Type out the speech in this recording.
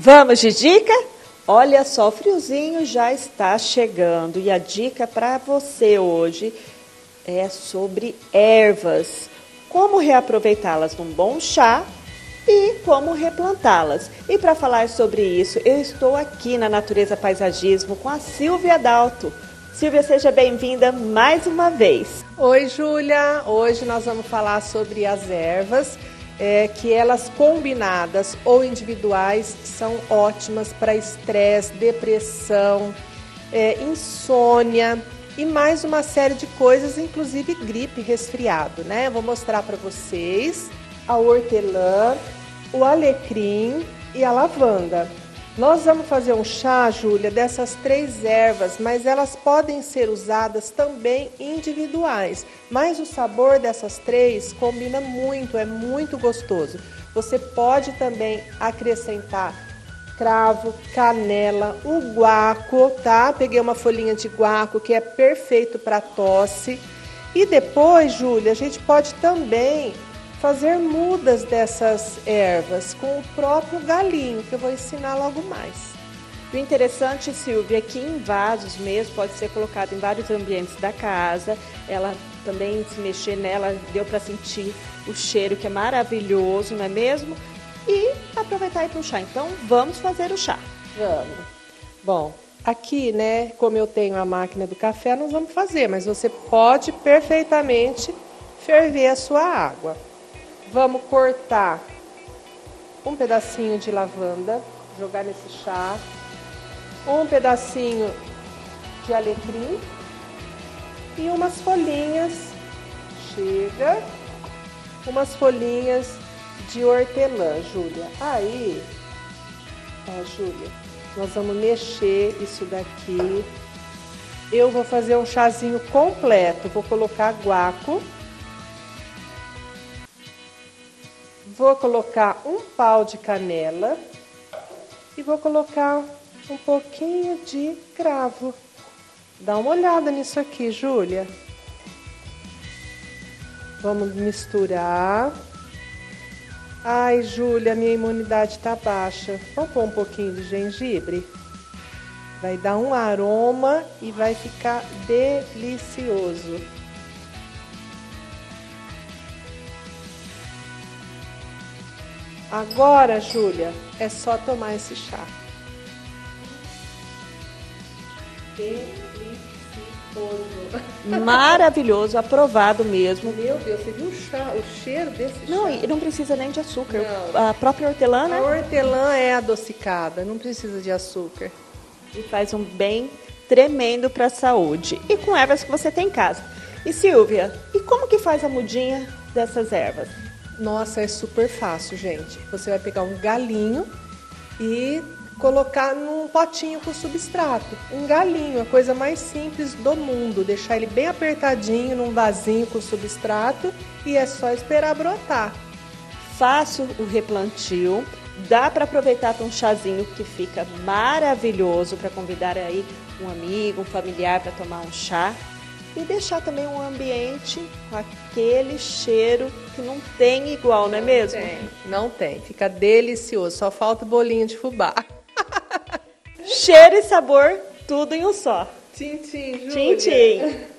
Vamos de dica? Olha só, o friozinho já está chegando e a dica para você hoje é sobre ervas. Como reaproveitá-las num bom chá e como replantá-las. E para falar sobre isso, eu estou aqui na Natureza Paisagismo com a Silvia Dalto. Silvia, seja bem-vinda mais uma vez. Oi, Júlia. Hoje nós vamos falar sobre as ervas, é, que elas combinadas ou individuais são ótimas para estresse, depressão, é, insônia e mais uma série de coisas, inclusive gripe, resfriado, né? Vou mostrar para vocês a hortelã, o alecrim e a lavanda. Nós vamos fazer um chá, Júlia, dessas três ervas, mas elas podem ser usadas também individuais. Mas o sabor dessas três combina muito, é muito gostoso. Você pode também acrescentar cravo, canela, o guaco, tá? Peguei uma folhinha de guaco que é perfeito para tosse. E depois, Júlia, a gente pode também fazer mudas dessas ervas com o próprio galinho, que eu vou ensinar logo mais. O interessante, Silvia, é que em vasos mesmo pode ser colocado em vários ambientes da casa. Ela também, se mexer nela, deu para sentir o cheiro que é maravilhoso, não é mesmo? E aproveitar e para o chá. Então, vamos fazer o chá. Vamos. Bom, aqui, né, como eu tenho a máquina do café, nós vamos fazer, mas você pode perfeitamente ferver a sua água. Vamos cortar um pedacinho de lavanda, jogar nesse chá, um pedacinho de alecrim. E umas folhinhas, chega, umas folhinhas de hortelã, Júlia. Aí, ó, Júlia, nós vamos mexer isso daqui. Eu vou fazer um chazinho completo, vou colocar guaco Vou colocar um pau de canela e vou colocar um pouquinho de cravo. Dá uma olhada nisso aqui, Júlia. Vamos misturar. Ai, Júlia, minha imunidade está baixa. Vamos pôr um pouquinho de gengibre? Vai dar um aroma e vai ficar delicioso. Agora, Júlia, é só tomar esse chá. Delicioso. Maravilhoso, aprovado mesmo. Meu Deus, você viu o, chá, o cheiro desse não, chá? Não, e não precisa nem de açúcar. Não. A própria hortelã, né? A hortelã é adocicada, não precisa de açúcar. E faz um bem tremendo para a saúde. E com ervas que você tem em casa. E Silvia, e como que faz a mudinha dessas ervas? Nossa, é super fácil, gente. Você vai pegar um galinho e colocar num potinho com substrato. Um galinho, a coisa mais simples do mundo. Deixar ele bem apertadinho num vasinho com substrato e é só esperar brotar. Fácil o replantio. Dá para aproveitar para um chazinho que fica maravilhoso para convidar aí um amigo, um familiar para tomar um chá e deixar também um ambiente com aquele cheiro que não tem igual, não é mesmo? Não tem, não tem. Fica delicioso, só falta o bolinho de fubá. cheiro e sabor, tudo em um só. Tchim, tchim, Júlia. Tchim, tchim.